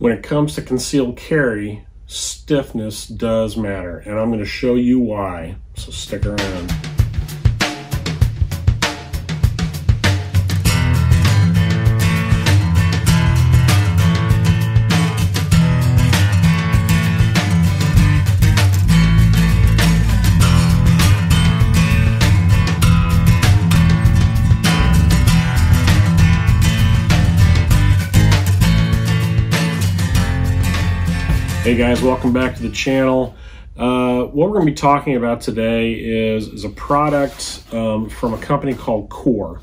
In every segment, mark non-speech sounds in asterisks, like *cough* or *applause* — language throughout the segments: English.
when it comes to concealed carry, stiffness does matter, and I'm going to show you why. So stick around. Hey guys, welcome back to the channel. Uh, what we're going to be talking about today is, is a product um, from a company called Kore.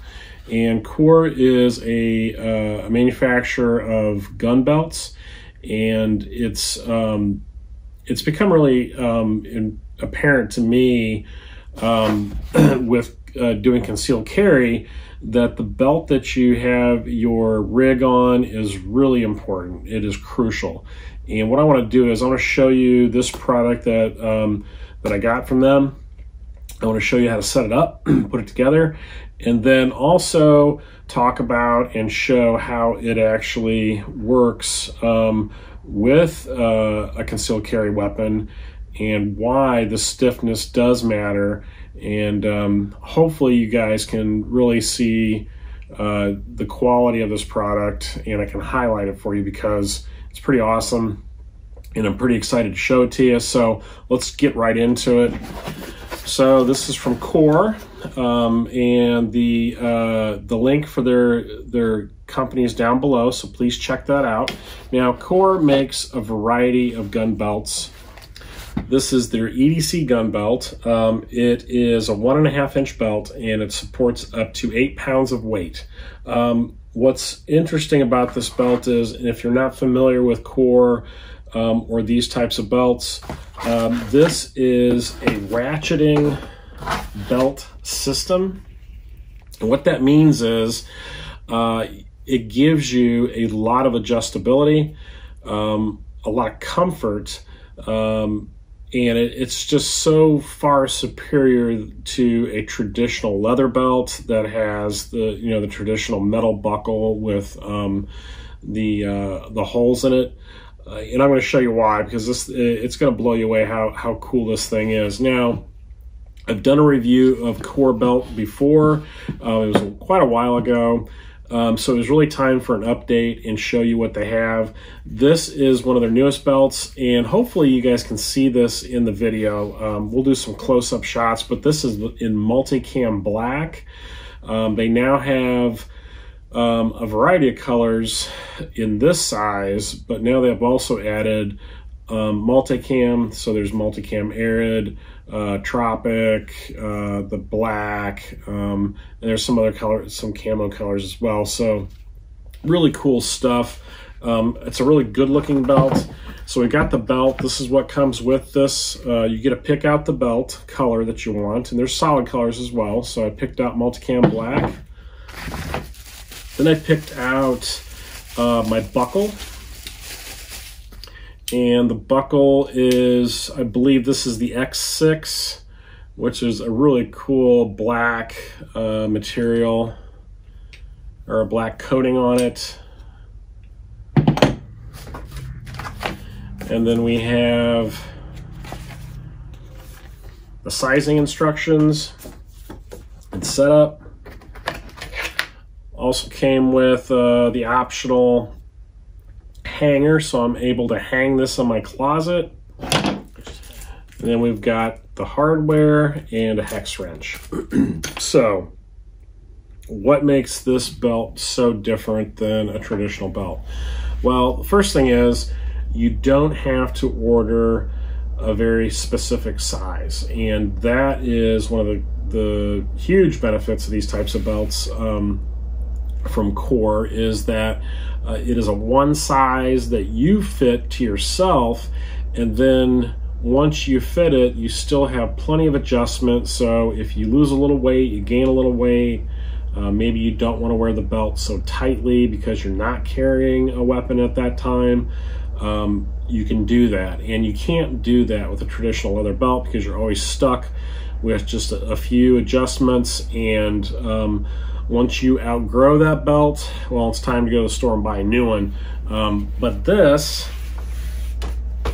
And Kore is a, uh, a manufacturer of gun belts, and it's um, it's become really um, apparent to me um, *clears throat* with uh, doing concealed carry that the belt that you have your rig on is really important. It is crucial. And what I want to do is I want to show you this product that, um, that I got from them. I want to show you how to set it up, *clears throat* put it together, and then also talk about and show how it actually works um, with uh, a concealed carry weapon and why the stiffness does matter. And um, hopefully, you guys can really see uh, the quality of this product, and I can highlight it for you because it's pretty awesome and I'm pretty excited to show it to you. So let's get right into it. So this is from Kore, um, and the uh, the link for their their company is down below. So please check that out. Now Kore makes a variety of gun belts. This is their EDC gun belt. Um, it is a one and a half inch belt, and it supports up to eight pounds of weight. Um, what's interesting about this belt is, and if you're not familiar with Kore um, or these types of belts, um, this is a ratcheting belt system. And what that means is uh, it gives you a lot of adjustability, um, a lot of comfort, um, and it, it's just so far superior to a traditional leather belt that has the you know the traditional metal buckle with um, the uh, the holes in it. Uh, and I'm going to show you why because this it's going to blow you away how how cool this thing is. Now, I've done a review of Kore Belt before. Uh, it was quite a while ago. Um, so it was really time for an update and show you what they have. This is one of their newest belts, and hopefully you guys can see this in the video. Um, we'll do some close-up shots, but this is in multicam black. Um, they now have um, a variety of colors in this size, but now they've also added um, multicam. So there's multicam arid, uh, tropic, uh, the black, um, and there's some other color, some camo colors as well. So really cool stuff. Um, it's a really good looking belt. So we got the belt. This is what comes with this. Uh, you get to pick out the belt color that you want, and there's solid colors as well. So I picked out multicam black. Then I picked out uh, my buckle. And the buckle is, I believe this is the X6, which is a really cool black uh, material or a black coating on it. And then we have the sizing instructions and setup. Also came with uh, the optional hanger, so I'm able to hang this on my closet. And then we've got the hardware and a hex wrench. *clears throat* so, what makes this belt so different than a traditional belt? Well, the first thing is you don't have to order a very specific size, and that is one of the, the huge benefits of these types of belts. Um, from Kore is that uh, it is a one size that you fit to yourself and then once you fit it you still have plenty of adjustment. So if you lose a little weight you gain a little weight uh, maybe you don't want to wear the belt so tightly because you're not carrying a weapon at that time um, you can do that. And you can't do that with a traditional leather belt because you're always stuck with just a, a few adjustments and um, once you outgrow that belt, well, it's time to go to the store and buy a new one. Um, but this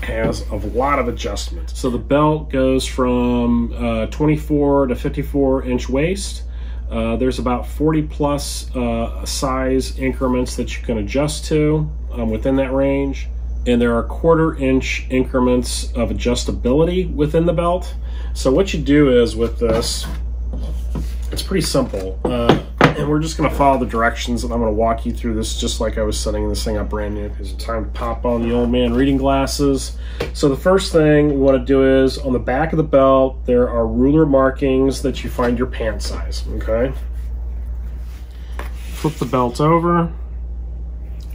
has a lot of adjustments. So the belt goes from uh, 24 to 54 inch waist. Uh, there's about 40 plus uh, size increments that you can adjust to um, within that range. And there are quarter inch increments of adjustability within the belt. So what you do is with this, it's pretty simple. Uh, and we're just going to follow the directions and I'm going to walk you through this just like I was setting this thing up brand new because it's time to pop on the old man reading glasses. So the first thing we want to do is on the back of the belt there are ruler markings that you find your pant size, okay? Flip the belt over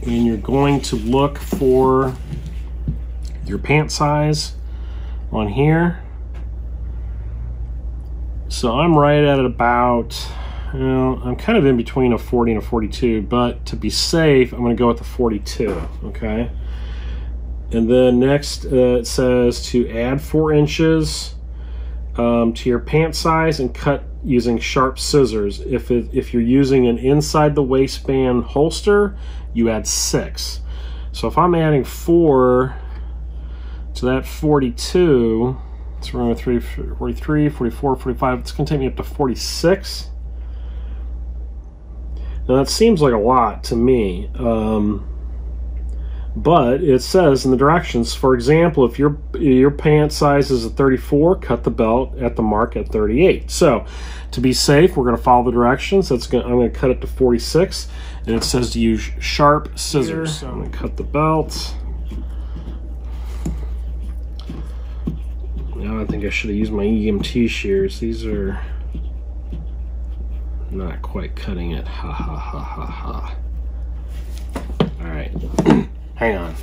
and you're going to look for your pant size on here. So I'm right at about well, I'm kind of in between a 40 and a 42, but to be safe, I'm going to go with the 42, okay? And then next uh, it says to add four inches um, to your pant size and cut using sharp scissors. If, it, if you're using an inside the waistband holster, you add six. So if I'm adding four to that 42, it's around 43, 44, 45, it's going to take me up to 46. Now that seems like a lot to me, um, but it says in the directions, for example, if your your pant size is a 34, cut the belt at the mark at 38. So to be safe, we're going to follow the directions. That's going I'm going to cut it to 46, and it says to use sharp scissors. So I'm going to cut the belt. Now I think I should have used my EMT shears. These are not quite cutting it. Ha ha ha ha ha. All right, *clears throat* hang on.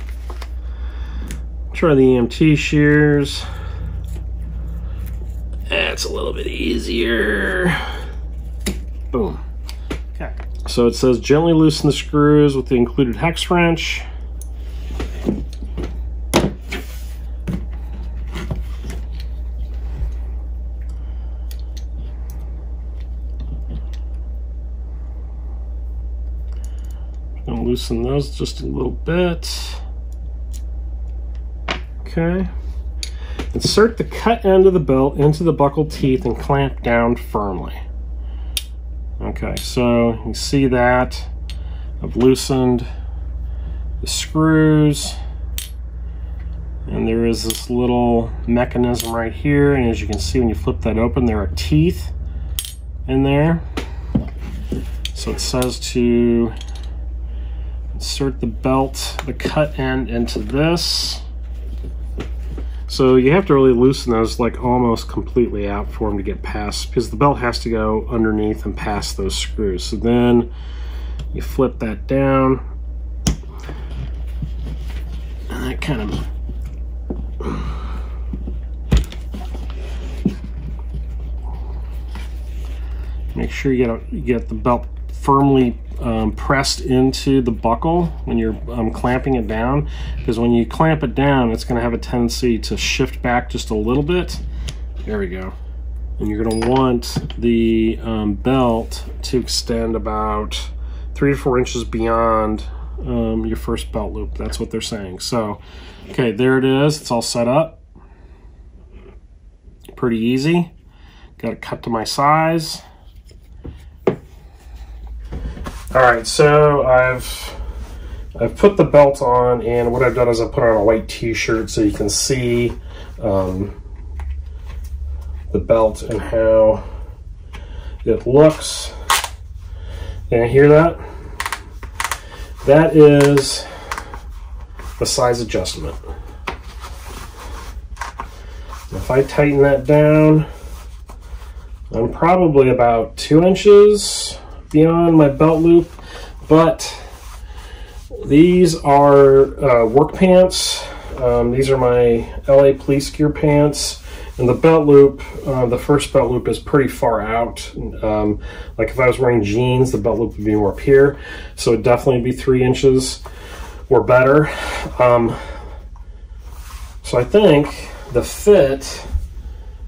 Try the EMT shears. That's a little bit easier. Boom. Okay. So it says gently loosen the screws with the included hex wrench. Loosen those just a little bit. Okay. Insert the cut end of the belt into the buckle teeth and clamp down firmly. Okay, so you see that. I've loosened the screws and there is this little mechanism right here and as you can see when you flip that open there are teeth in there so it says to insert the belt, the cut end into this. So you have to really loosen those like almost completely out for them to get past because the belt has to go underneath and past those screws. So then you flip that down and that kind of make sure you get, you get the belt firmly um, pressed into the buckle when you're um, clamping it down because when you clamp it down it's going to have a tendency to shift back just a little bit. There we go. And you're going to want the um, belt to extend about three to four inches beyond um, your first belt loop. That's what they're saying. So okay there it is. It's all set up. Pretty easy. Got it cut to my size all right, so I've I've put the belt on, and what I've done is I put on a white T-shirt so you can see um, the belt and how it looks. Can you hear that? That is the size adjustment. If I tighten that down, I'm probably about two inches beyond my belt loop, but these are uh, work pants. Um, these are my LA police gear pants. And the belt loop, uh, the first belt loop is pretty far out. Um, like if I was wearing jeans, the belt loop would be more up here. So it'd definitely be three inches or better. Um, so I think the fit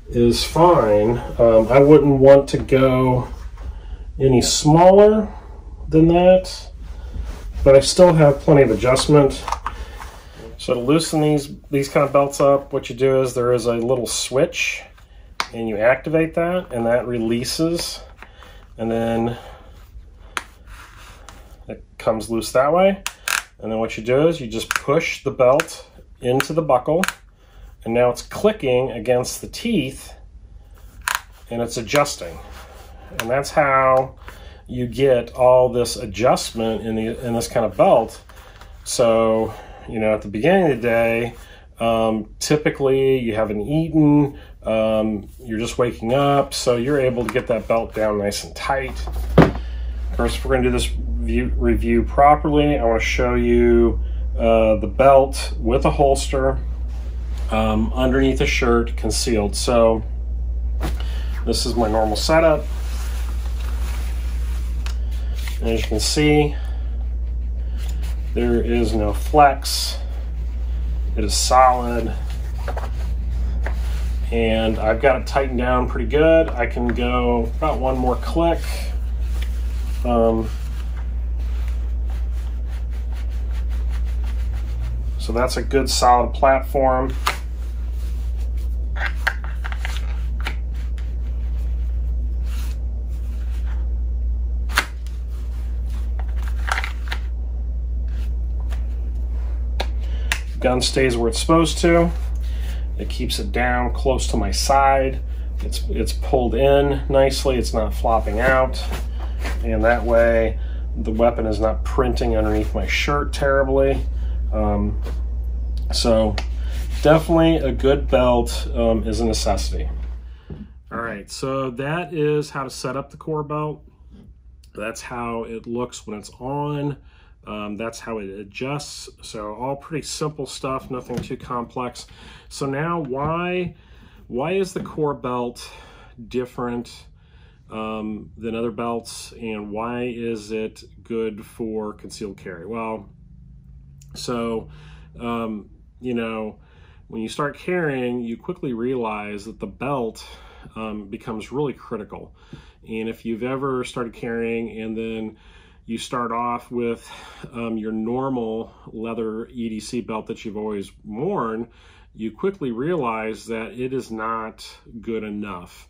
is fine. Um, I wouldn't want to go any smaller than that. but I still have plenty of adjustment. So to loosen these, these kind of belts up, what you do is there is a little switch and you activate that and that releases and then it comes loose that way. And then what you do is you just push the belt into the buckle and now it's clicking against the teeth and it's adjusting. And that's how you get all this adjustment in, the, in this kind of belt. So, you know, at the beginning of the day, um, typically you haven't eaten, um, you're just waking up, so you're able to get that belt down nice and tight. Of course, if we're going to do this view, review properly, I want to show you uh, the belt with a holster um, underneath the shirt concealed. So this is my normal setup. And as you can see, there is no flex. It is solid. And I've got it tightened down pretty good. I can go about one more click. Um, so that's a good solid platform. Gun stays where it's supposed to. It keeps it down close to my side. It's, it's pulled in nicely, it's not flopping out. And that way the weapon is not printing underneath my shirt terribly. Um, so definitely a good belt um, is a necessity. All right, so that is how to set up the Kore belt. That's how it looks when it's on. Um, that's how it adjusts. So all pretty simple stuff, nothing too complex. So now why, why is the Kore belt different um, than other belts and why is it good for concealed carry? Well, so, um, you know, when you start carrying, you quickly realize that the belt um, becomes really critical. And if you've ever started carrying and then you start off with um, your normal leather EDC belt that you've always worn, you quickly realize that it is not good enough.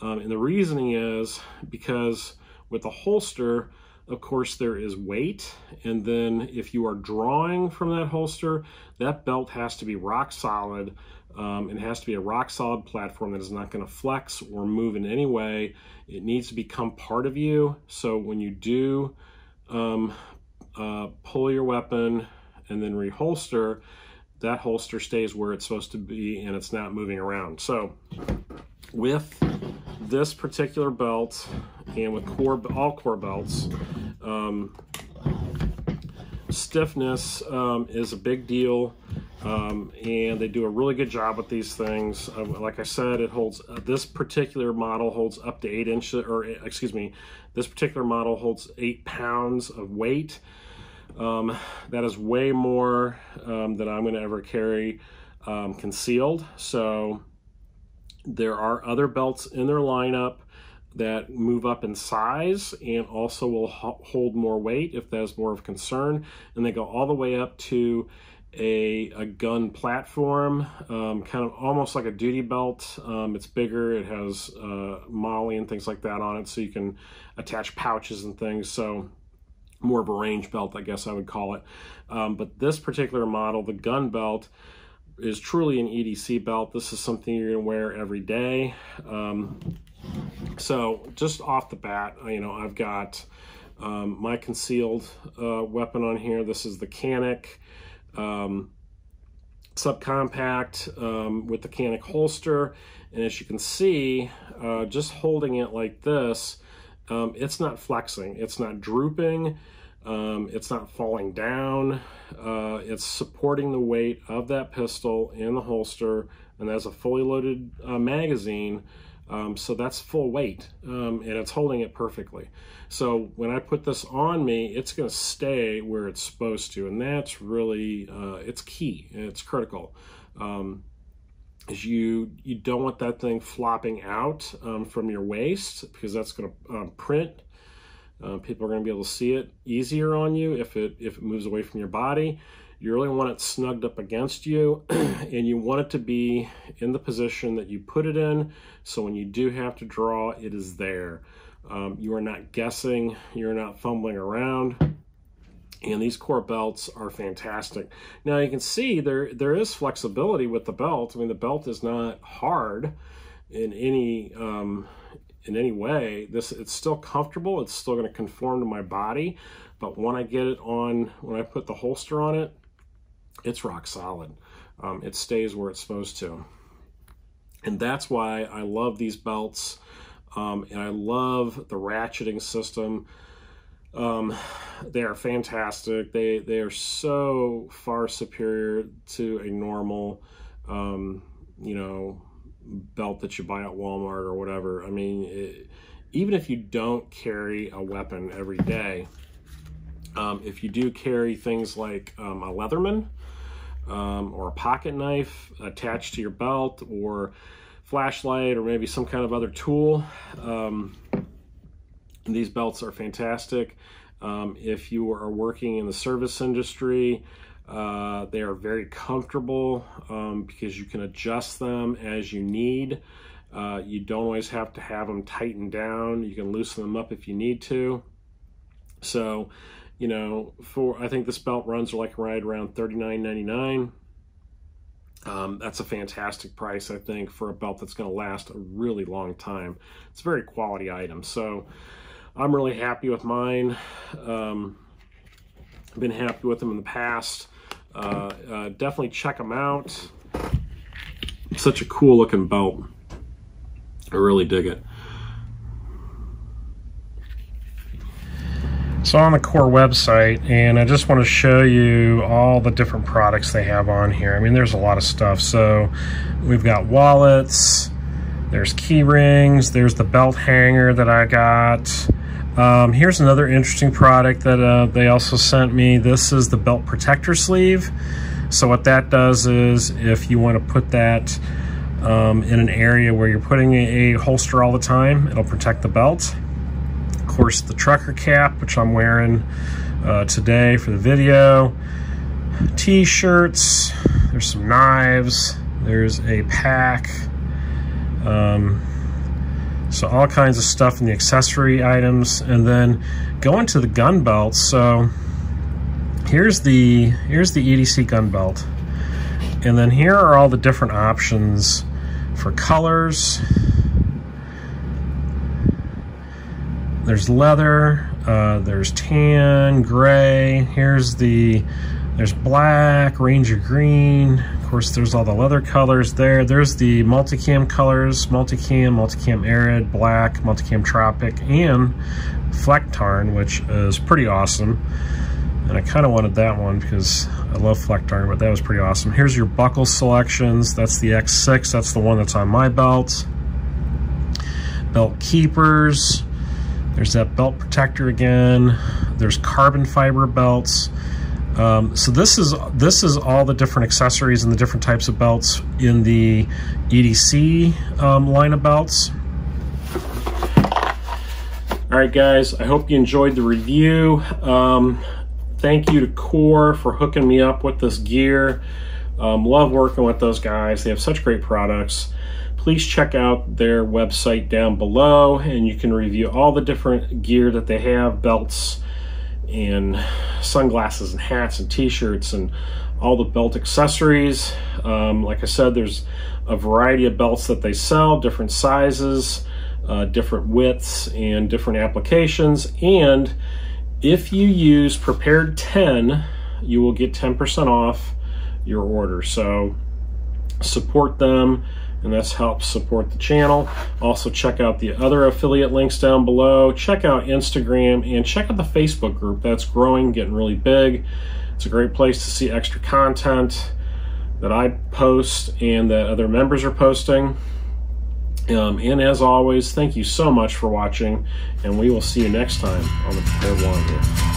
Um, and the reasoning is because with a holster, of course, there is weight. And then if you are drawing from that holster, that belt has to be rock solid. Um, it has to be a rock solid platform that is not going to flex or move in any way. It needs to become part of you. So when you do um, uh, pull your weapon and then reholster, that holster stays where it's supposed to be and it's not moving around. So with this particular belt and with Kore all Kore belts, um, stiffness um, is a big deal. Um, and they do a really good job with these things. Um, like I said, it holds uh, this particular model holds up to eight inches, or excuse me, this particular model holds eight pounds of weight. Um, that is way more um, than I'm going to ever carry um, concealed. So there are other belts in their lineup that move up in size and also will hold more weight if that is more of concern. And they go all the way up to a, a gun platform, um, kind of almost like a duty belt. Um, it's bigger, it has uh, MOLLE and things like that on it, so you can attach pouches and things. So more of a range belt, I guess I would call it. Um, but this particular model, the gun belt, is truly an EDC belt. This is something you're gonna wear every day. Um, so just off the bat, you know, I've got um, my concealed uh, weapon on here. This is the Canik um, subcompact um, with the Canik holster. And as you can see, uh, just holding it like this, um, it's not flexing, it's not drooping, um, it's not falling down. Uh, it's supporting the weight of that pistol in the holster and that's a fully loaded uh, magazine. Um, so that's full weight um, and it's holding it perfectly. So when I put this on me, it's going to stay where it's supposed to. And that's really, uh, it's key. It's critical. Um, is you, you don't want that thing flopping out um, from your waist because that's going to um, print Uh, people are going to be able to see it easier on you if it if it moves away from your body. You really want it snugged up against you, *clears throat* and you want it to be in the position that you put it in. So when you do have to draw, it is there. Um, you are not guessing. You're not fumbling around. And these Kore belts are fantastic. Now you can see there there is flexibility with the belt. I mean, the belt is not hard in any um, in any way. This it's still comfortable. It's still going to conform to my body, but when I get it on, when I put the holster on it, it's rock solid. Um, it stays where it's supposed to, and that's why I love these belts. Um, and I love the ratcheting system. Um, they are fantastic. They they are so far superior to a normal, um, you know, belt that you buy at Walmart or whatever. I mean, it, even if you don't carry a weapon every day, um, if you do carry things like um, a Leatherman um, or a pocket knife attached to your belt or flashlight or maybe some kind of other tool, um, these belts are fantastic. Um, if you are working in the service industry, uh, they are very comfortable um, because you can adjust them as you need. Uh, you don't always have to have them tightened down. You can loosen them up if you need to. So, you know, for I think this belt runs are like right around $39.99. Um, that's a fantastic price, I think, for a belt that's going to last a really long time. It's a very quality item. So I'm really happy with mine. Um, I've been happy with them in the past. Uh, uh, definitely check them out. Such a cool looking belt. I really dig it. So on the Kore website and I just want to show you all the different products they have on here. I mean there's a lot of stuff. So we've got wallets, there's key rings, there's the belt hanger that I got. Um, here's another interesting product that uh, they also sent me. This is the belt protector sleeve. So what that does is if you want to put that um, in an area where you're putting a, a holster all the time, it'll protect the belt. Course, the trucker cap, which I'm wearing uh, today for the video. T-shirts, there's some knives, there's a pack. Um, so all kinds of stuff in the accessory items and then going to the gun belts. So here's the here's the EDC gun belt. And then here are all the different options for colors. There's leather, uh, there's tan, gray. Here's the, there's black, ranger green, Of course, there's all the leather colors there. There's the multicam colors, multicam, multicam arid, black, multicam tropic, and Flecktarn, which is pretty awesome. And I kind of wanted that one because I love Flecktarn, but that was pretty awesome. Here's your buckle selections. That's the X6. That's the one that's on my belt. Belt keepers. There's that belt protector again. There's carbon fiber belts. Um, so this is this is all the different accessories and the different types of belts in the EDC um, line of belts. All right, guys, I hope you enjoyed the review. Um, thank you to Kore for hooking me up with this gear. Um, love working with those guys. They have such great products. Please check out their website down below and you can review all the different gear that they have, belts, and sunglasses and hats and t-shirts and all the belt accessories. Um, like I said, there's a variety of belts that they sell, different sizes, uh, different widths, and different applications. And if you use Prepared 10, you will get 10% off your order. So support them and this helps support the channel. Also check out the other affiliate links down below. Check out Instagram and check out the Facebook group. That's growing, getting really big. It's a great place to see extra content that I post and that other members are posting. Um, and as always, thank you so much for watching, and we will see you next time on the Prepared Wanderer.